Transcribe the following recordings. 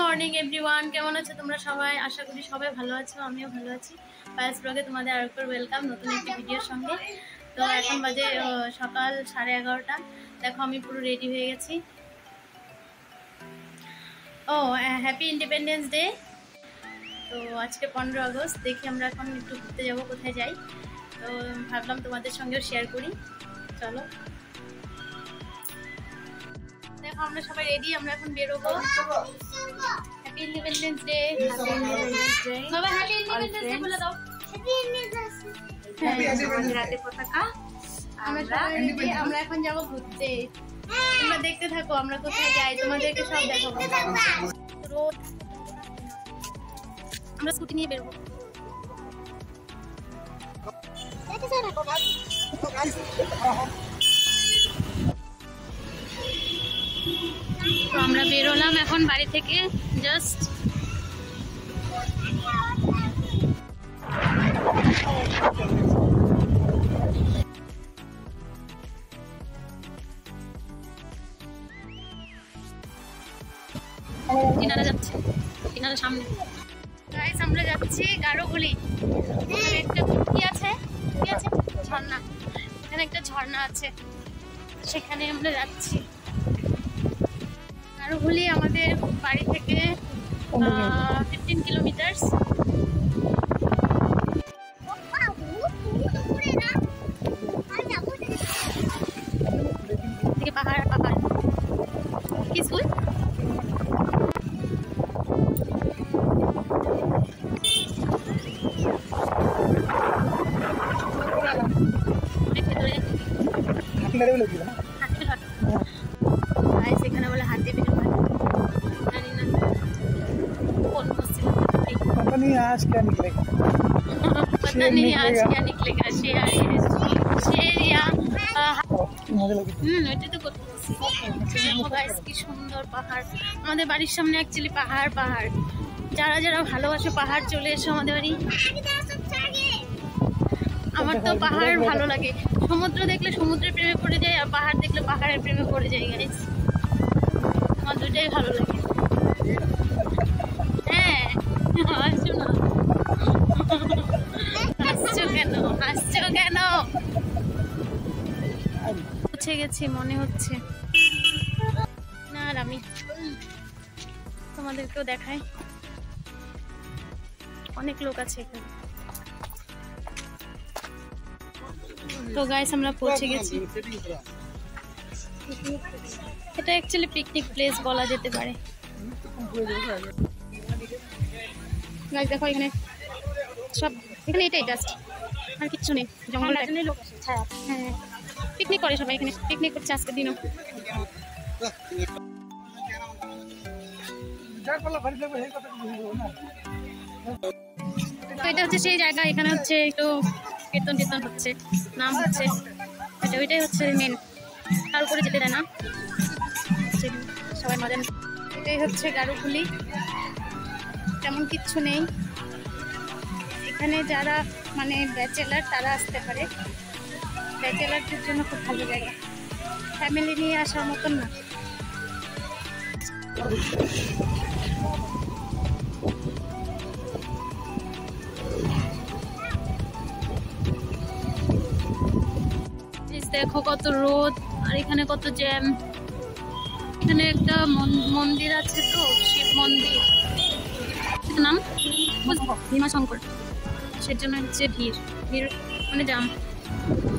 Morning everyone কেমন আছো তোমরা সবাই? আশা করি সবাই ভালো আছো, আমিও ভালো আছি। পায়েস ব্লগে তোমাদের আরেকবার ওয়েলকাম নতুন একটি ভিডিওর সঙ্গে। তো এখন বাজে সকাল সাড়ে এগারোটা। দেখো, আমি পুরো রেডি হয়ে গেছি। ও হ্যাপি ইন্ডিপেন্ডেন্স ডে তো আজকে পনেরো আগস্ট, দেখি আমরা এখন একটু ঘুরতে যাব, কোথায় যাই। তো ভাবলাম তোমাদের সঙ্গেও শেয়ার করি। চলো। দেখো আমরা সবাই রেডি আমরা এখন বেরোবো। হ্যাপি ইন্ডিপেন্ডেন্স ডে সবাই হ্যাপি ইন্ডিপেন্ডেন্স ডে বলে দাও। হাতে পতাকা। আমরা এখন যাব ঘুরতে। তোমরা দেখতে থাকো আমরা কোথায় যাই তোমাদেরকে সব দেখাবো। রোদ আমরা স্কুটি নিয়ে বেরোবো। তো আমরা বেরোলাম এখন বাড়ি থেকে জাস্ট যাচ্ছে, কিনারা সামনে। আমরা যাচ্ছি একটা আছে, ঝর্ণা। এখানে একটা ঝর্ণা আছে। সেখানে আমরা যাচ্ছি। গারোগুলি আমাদের বাড়ি থেকে ফিফটিন কিলোমিটার্স থেকে পাহাড় পাহাড়। কি স্কুল অনেক ভেতরে হাঁটতে आज क्या निकलेगा पता नहीं आज क्या निकलेगा शेर शेर या আহ, मुझे लगी হুম ওইটাই তো করতেছি দেখো গাইস কি সুন্দর পাহাড় আমাদের বাড়ির সামনে অ্যাকচুয়ালি পাহাড় পাহাড় যারা যারা ভালোবাসে পাহাড় চলে এসো আমাদের বাড়ি আমার তো পাহাড় ভালো লাগে সমুদ্র দেখলে সমুদ্রের প্রেমে পড়ে যায় আর পাহাড় দেখলে পাহাড়ের প্রেমে পড়ে যায় গাইস আমার দুটাই ভালো লাগে হ্যাঁ আসছো না পৌঁছে গেছি মনে হচ্ছে। না আর আমি তোমাদেরকেও দেখাই। অনেক লোক আছে এখানে। তো গাইস আমরা পৌঁছে গেছি। এটা অ্যাকচুয়ালি পিকনিক প্লেস বলা যেতে পারে। গাইস দেখো এখানে সব এখানে এটাই জাস্ট আর কিচ্ছু নেই জঙ্গল হ্যাঁ। পিকনিক করে সবাই এখানে পিকনিক করছে আজকের দিনও। তো এটা হচ্ছে সেই জায়গা, এখানে হচ্ছে একটু কীর্তন টীর্তন হচ্ছে, নাম হচ্ছে, এটা ওইটাই হচ্ছে মেন তার উপরে যেতে দেয় না। সবাই মজা এটাই হচ্ছে গারুকুলি তেমন কিচ্ছু নেই। এখানে যারা মানে ব্যাচেলার তারা আসতে পারে। ব্যাচেলারদের জন্য খুব ভালো জায়গা। ফ্যামিলি নিয়ে আসার মতন না। দেখো কত রোদ, আর এখানে কত জ্যাম। এখানে একটা মন- মন্দির আছে তো, শিব মন্দির। নাম? ভীমাশঙ্কর। সের জন্য হচ্ছে ভিড়। ভিড় মানে জাম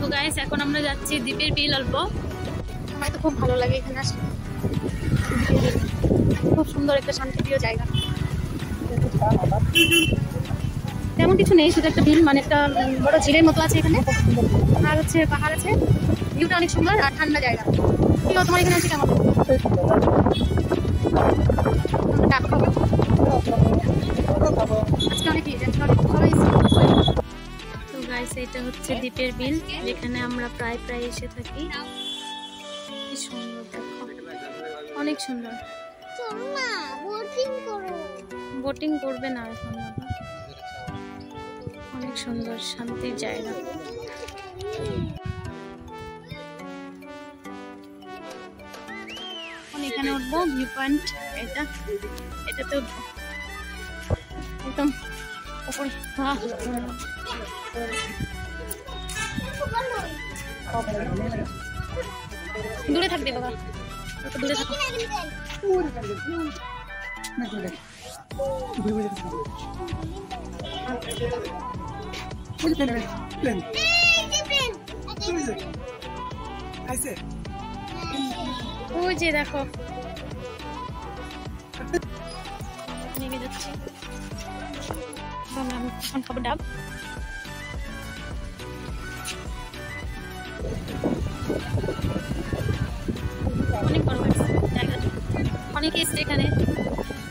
তো গাইস এখন আমরা যাচ্ছি দ্বীপের বিল অল্প। আমার তো খুব ভালো লাগে এখানে আসলে খুব সুন্দর একটা শান্তিপ্রিয় জায়গা। তেমন কিছু নেই, শুধু একটা বিল মানে একটা বড় ঝিলের মতো আছে এখানে। আর হচ্ছে পাহাড় আছে। ভিউটা অনেক সুন্দর আর ঠান্ডা জায়গা। কি তোমার এখানে আছে কেমন? আজকে অনেক অনেক। তো গাইস এটা হচ্ছে দ্বীপের বিল যেখানে আমরা প্রায় প্রায় এসে থাকি। কি সুন্দর দেখো। অনেক সুন্দর। বোটিং করবে না এখন বাবা। অনেক সুন্দর শান্তির জায়গা। এখন উঠবো ভিউ পয়েন্ট এটা। এটাতে উঠবো। একদম উপরে। দূরে থাকবে বাবা। দূরে থাকো। ऐसे ওই যে দেখো। নেমে যাচ্ছি। খাব ডাব।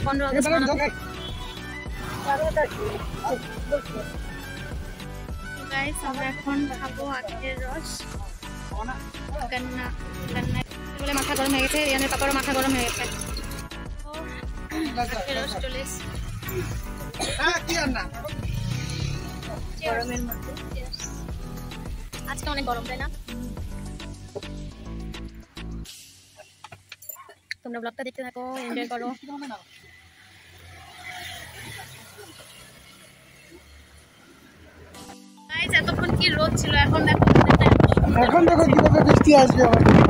পনেরো আগস্ট আমরা এখন খাব আখের রস। কান্না কান্না বলে মাথা গরম হয়ে গেছে এখানে পাপারও মাথা গরম হয়ে গেছে। রস চলে আজকে অনেক গরম তাই না? তোমরা ব্লগটা দেখতে থাকো এনজয় করো। এতক্ষণ কি রোদ ছিল? এখন দেখো এখন দেখো কি দেখো বৃষ্টি আসবে আবার।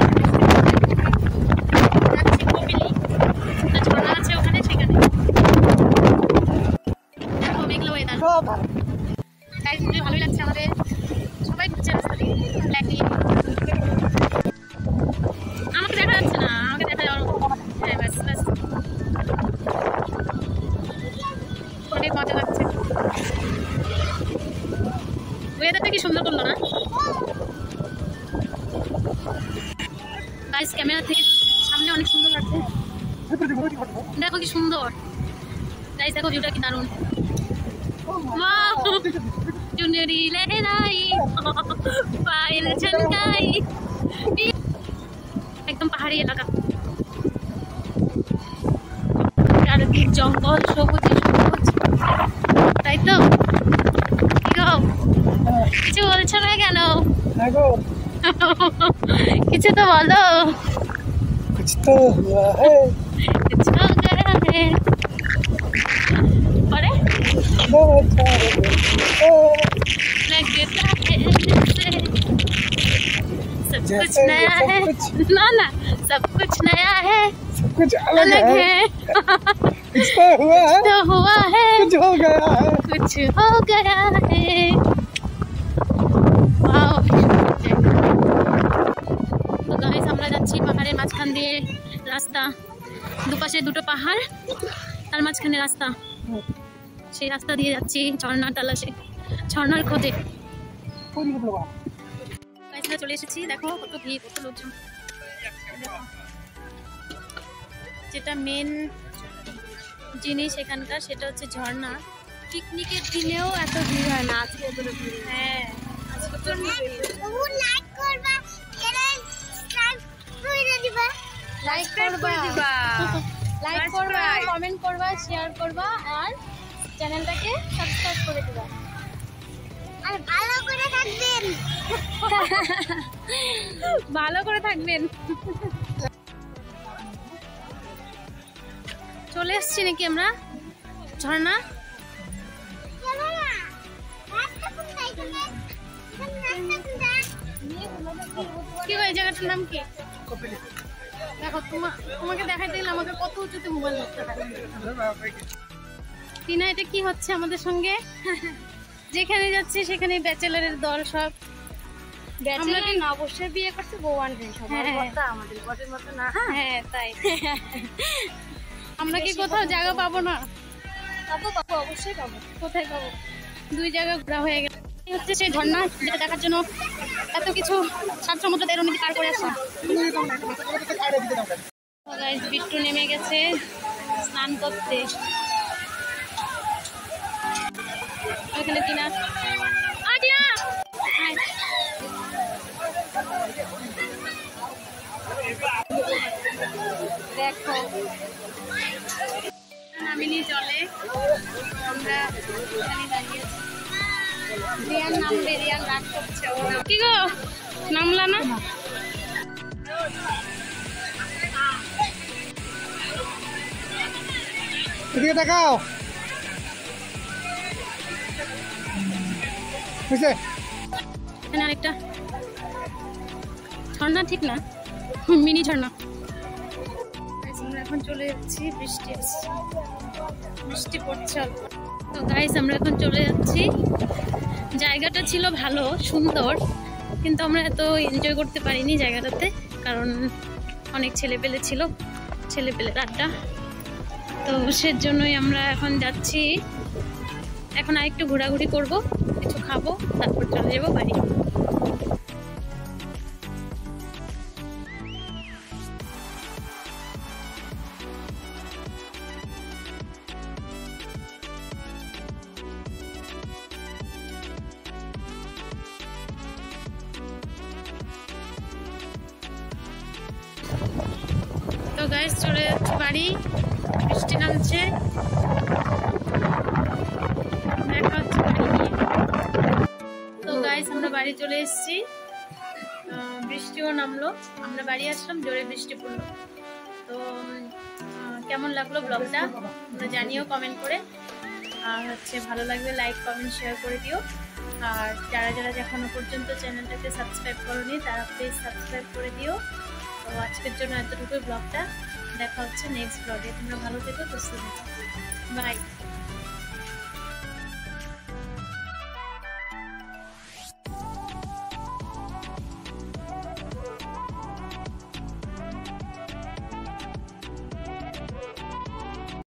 দেখো কি সুন্দর। গাইস দেখো ভিউটা কি দারুণ চুনরি লহরাই একদম পাহাড়ি এলাকা। চারদিক জঙ্গল সবুজ সবুজ। তাই তো? কিছু বলছো না কেন? হ্যাঁ কিছু তো বলো। কিছু তো गया है अरे दो चार ओ, लगता है जैसे सब कुछ जैसे नया सब है कुछ- ना ना सब कुछ नया है सब कुछ अलग, अलग है है कुछ तो हुआ है तो हुआ है कुछ हो गया है कुछ हो गया है Wow. তো গাইস আমরা যাচ্ছি পাহাড়ের মাঝখান দিয়ে রাস্তা দুপাশে দুটো পাহাড়, তার মাঝখানে রাস্তা। সেই রাস্তা দিয়ে যাচ্ছি ঝর্নার তালাশে ঝর্নার খোঁজে। চলে এসেছি, দেখো কত ভিড়, কত লোকজন। যেটা মেন জিনিস এখানকার, সেটা হচ্ছে ঝর্ণা। পিকনিকের দিনেও এত ভিড় হয় না, আজকে হ্যাঁ আজকে তো লাইক করবা সাবস্ক্রাইব করে দিবা। লাইক করবা। লাইক করবা কমেন্ট করবা শেয়ার করবা আর চ্যানেলটাকে সাবস্ক্রাইব করে দিবা। আর ভালো করে থাকবেন। ভালো করে থাকবেন। চলে এসছি নাকি আমরা? ঝর্ণা? কি এই জায়গাটার নাম কি? দেখো তোমাকে দেখাইতে গেলে আমাকে কত উঁচুতে মোবাইল ধরতে হয়। টিনা এটা কি হচ্ছে আমাদের সঙ্গে? যেখানে যাচ্ছে সেখানে ব্যাচেলারের দল সব। আমরা কি- না অবশ্যই বিয়ে করছে বউ হ্যাঁ, হ্যাঁ। আমাদের ঘরের মতো না। হ্যাঁ তাই। আমরা কি কোথাও জায়গা পাবো না? পাবো পাবো অবশ্যই পাবো। কোথায় পাবো? দুই জায়গা ঘোরা হয়ে গেল। হচ্ছে সেই ঝর্ণা যেটা দেখার জন্য এত কিছু সাত সমুদ্র তেরো নদী পার করে আসা বিট্টু নেমে গেছে স্নান করতে। ওইখানে টিনা। দেখো। নামিনি জলে, আমরা দাঁড়িয়ে কি গো? নামলা না এদিকে তাকাও। বুঝছে আরেকটা। ঝর্ণা ঠিক না? মিনি ঝর্ণা। আমরা এখন চলে যাচ্ছি বৃষ্টি আসছে বৃষ্টি পড়ছে অল্প। তো গাইস আমরা এখন চলে যাচ্ছি জায়গাটা ছিল ভালো, সুন্দর, কিন্তু আমরা এত এনজয় করতে পারিনি জায়গাটাতে, কারণ অনেক ছেলে পেলে ছিল ছেলে পেলে আড্ডা। তো সেজন্যই আমরা এখন যাচ্ছি। এখন আরেকটু ঘোরাঘুরি করব, কিছু খাব, তারপর চলে যাব বাড়ি। তো গাইস, চলে যাচ্ছে বাড়ি। বৃষ্টি নামছে। দেখা হচ্ছে তো গাইস, আমরা বাড়ি চলে এসেছি। বৃষ্টিও নামলো। আমরা বাড়ি আসলাম, জোরে বৃষ্টি পড়ল। তো কেমন লাগল ব্লগটা? তোমরা জানিও কমেন্ট করে। আর হচ্ছে, ভালো লাগলে লাইক কমেন্ট শেয়ার করে দিও। আর যারা যারা এখনও পর্যন্ত চ্যানেলটাকে সাবস্ক্রাইব করোনি, তারা প্লিজ সাবস্ক্রাইব করে দিও। তো আজকের জন্য এতটুকুই ব্লগটা। দেখা হচ্ছে নেক্সট ব্লগে তোমরা ভালো থেকো থেকো। বাই